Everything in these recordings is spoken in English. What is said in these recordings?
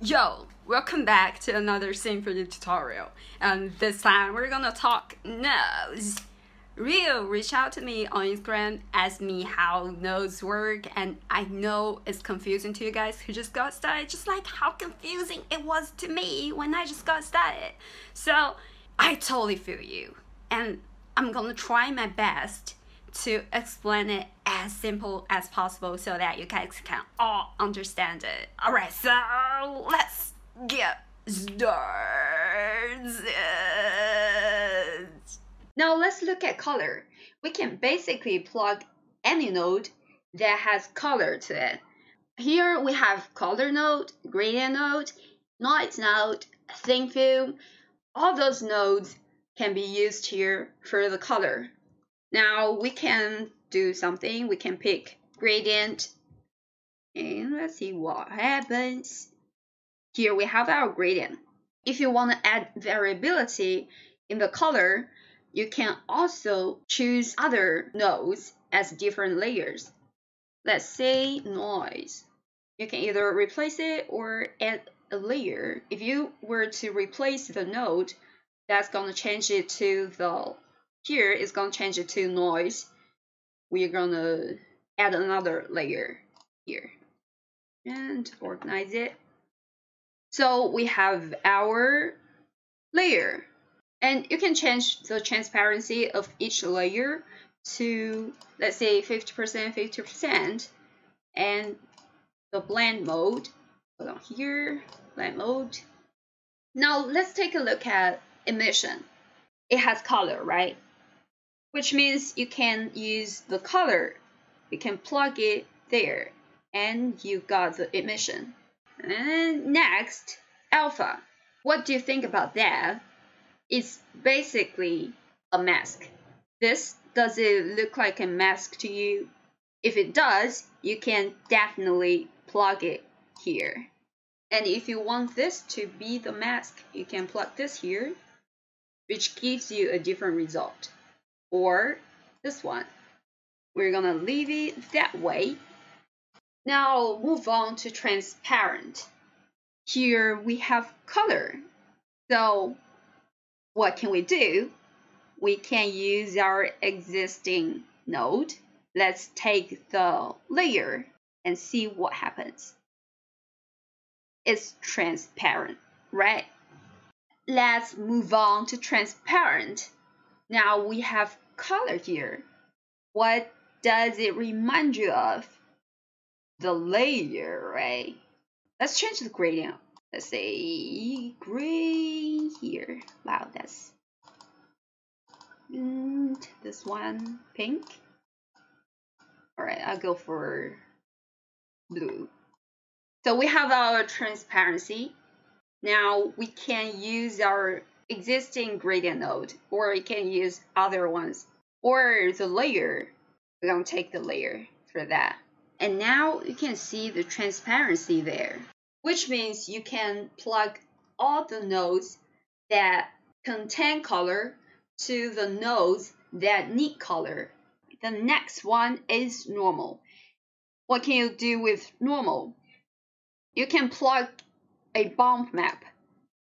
Yo, welcome back to another Symphony tutorial. And this time we're gonna talk nodes. Rio reached out to me on Instagram, asked me how nodes work, and I know it's confusing to you guys who just got started, just like how confusing it was to me when I just got started. So I totally feel you, and I'm gonna try my best to explain it as simple as possible so that you guys can all understand it. Alright, so let's get started. Now let's look at color. We can basically plug any node that has color to it. Here we have color node, gradient node, noise node, thin film. All those nodes can be used here for the color. Now we can do something. We can pick gradient. And let's see what happens. Here we have our gradient. If you want to add variability in the color, you can also choose other nodes as different layers. Let's say noise. You can either replace it or add a layer. If you were to replace the node, that's going to change it to the here is going to change it to noise. We're to add another layer here and organize it. So we have our layer and you can change the transparency of each layer to let's say 50% 50% and the blend mode hold on here blend mode. Now let's take a look at emission. It has color right which means you can use the color. You can plug it there and you got the emission. And next, alpha. What do you think about that? It's basically a mask. This does it look like a mask to you? If it does, you can definitely plug it here. And if you want this to be the mask, you can plug this here, which gives you a different result or this one. We're gonna leave it that way. Now move on to transparent. Here we have color. So what can we do? We can use our existing node. Let's take the layer and see what happens. It's transparent, right? Let's move on to transparent. Now we have color here. What does it remind you of? The layer, right? Let's change the gradient. Let's say gray here. Wow, that's and this one pink. All right, I'll go for blue. So we have our transparency. Now we can use our existing gradient node, or you can use other ones, or the layer. We're going to take the layer for that. And now you can see the transparency there, which means you can plug all the nodes that contain color to the nodes that need color. The next one is normal. What can you do with normal? You can plug a bump map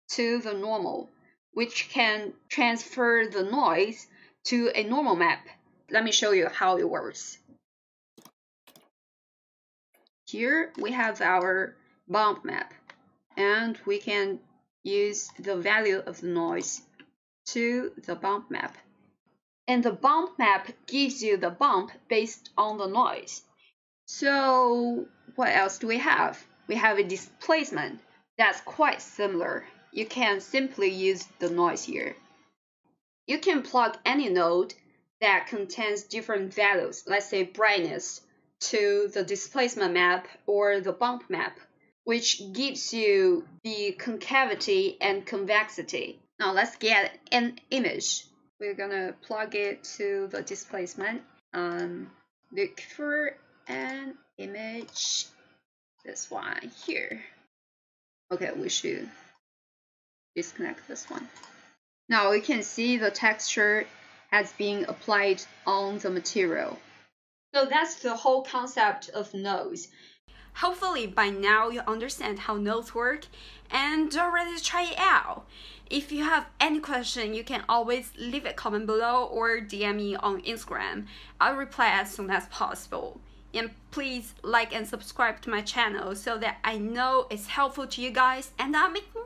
to the normal which can transfer the noise to a normal map. Let me show you how it works. Here we have our bump map and we can use the value of the noise to the bump map. And the bump map gives you the bump based on the noise. So what else do we have? We have a displacement that's quite similar you can simply use the noise here. You can plug any node that contains different values, let's say brightness, to the displacement map or the bump map, which gives you the concavity and convexity. Now let's get an image. We're gonna plug it to the displacement. Um, look for an image. This one here. Okay, we should disconnect this one. Now we can see the texture has been applied on the material. So that's the whole concept of nodes. Hopefully by now you understand how nodes work and are ready to try it out. If you have any question, you can always leave a comment below or DM me on Instagram. I'll reply as soon as possible. And please like and subscribe to my channel so that I know it's helpful to you guys and I'll make more.